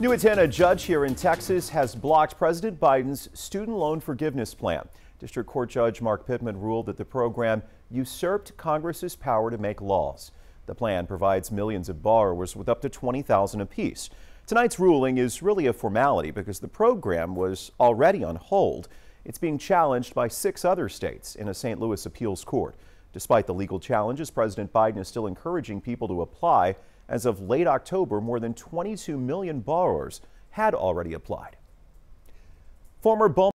New at 10, a judge here in Texas has blocked President Biden's student loan forgiveness plan. District Court Judge Mark Pittman ruled that the program usurped Congress's power to make laws. The plan provides millions of borrowers with up to 20,000 apiece. Tonight's ruling is really a formality because the program was already on hold. It's being challenged by six other states in a St. Louis appeals court. Despite the legal challenges, President Biden is still encouraging people to apply. As of late October, more than 22 million borrowers had already applied. Former Bowman